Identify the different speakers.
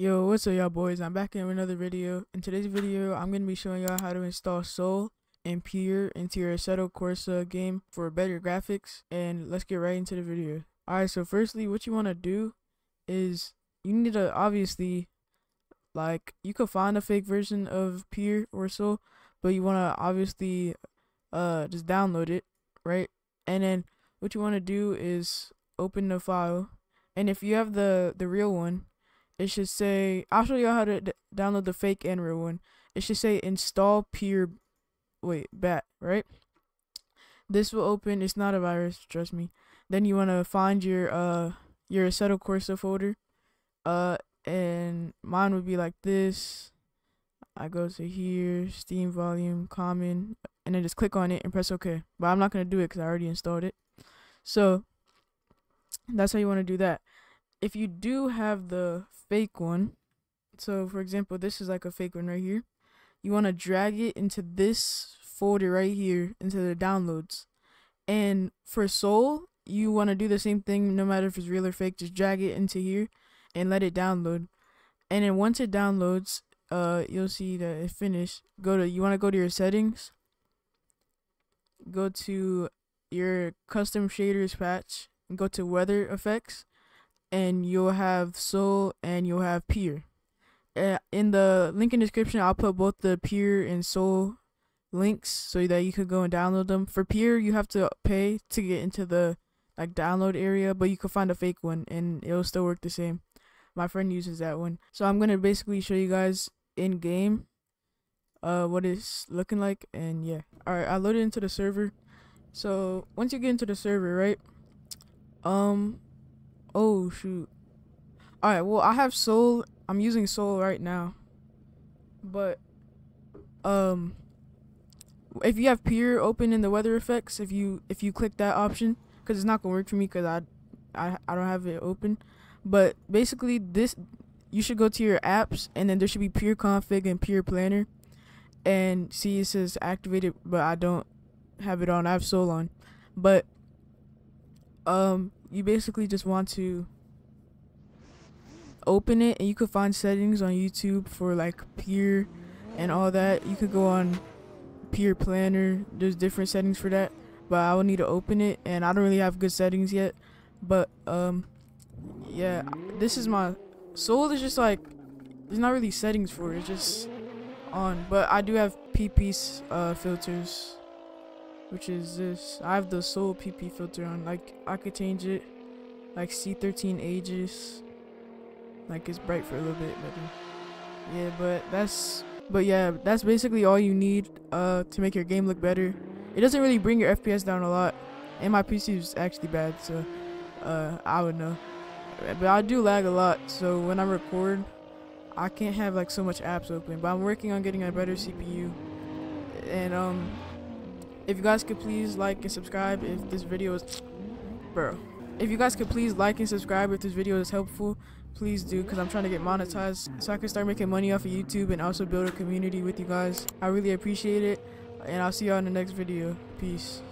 Speaker 1: Yo, what's up y'all boys? I'm back in another video. In today's video, I'm going to be showing y'all how to install Sol and Pure into your Assetto Corsa game for better graphics. And let's get right into the video. Alright, so firstly, what you want to do is you need to obviously, like, you could find a fake version of Pure or Sol, but you want to obviously uh just download it, right? And then what you want to do is open the file. And if you have the, the real one, it should say I'll show you how to download the fake and real one. It should say install pure wait bat right. This will open. It's not a virus, trust me. Then you want to find your uh your Assetto Corsa folder, uh, and mine would be like this. I go to here, Steam volume, common, and then just click on it and press OK. But I'm not gonna do it because I already installed it. So that's how you want to do that if you do have the fake one, so for example, this is like a fake one right here, you want to drag it into this folder right here into the downloads. And for Sol, you want to do the same thing no matter if it's real or fake, just drag it into here and let it download. And then once it downloads, uh you'll see that it finished. Go to you want to go to your settings. Go to your custom shaders patch and go to weather effects and you'll have Sol and you'll have Pure. Uh, in the link in description, I'll put both the Pure and Sol links so that you could go and download them. For Pure, you have to pay to get into the like download area, but you can find a fake one and it'll still work the same. My friend uses that one, so I'm gonna basically show you guys in game, uh, what it's looking like, and yeah. All right, I loaded into the server. So once you get into the server, right? Um, Oh shoot. Alright, well I have Sol I'm using Sol right now. But um if you have pure open in the weather effects, if you if you click that option, because it's not gonna work for me because I, I I don't have it open. But basically this you should go to your apps and then there should be pure config and pure planner. And see it says activated but I don't have it on. I have Sol on. But um you basically just want to open it and you could find settings on YouTube for like Pure and all that. You could go on Pure Planner. There's different settings for that, but I will need to open it and I don't really have good settings yet. But um yeah, this is my Sol is just like there's not really settings for it. It's just on, but I do have PP uh filters which is this. I have the Sol PP filter on. Like I could change it, like C13 ages. Like it's bright for a little bit, but yeah. But that's but yeah, that's basically all you need uh to make your game look better. It doesn't really bring your FPS down a lot, and my PC is actually bad, so uh I would know. But I do lag a lot, so when I record, I can't have like so much apps open. But I'm working on getting a better CPU, and um if you guys could please like and subscribe if this video is bro if you guys could please like and subscribe if this video is helpful please do because i'm trying to get monetized so i can start making money off of youtube and also build a community with you guys. I really appreciate it and i'll see y'all in the next video. Peace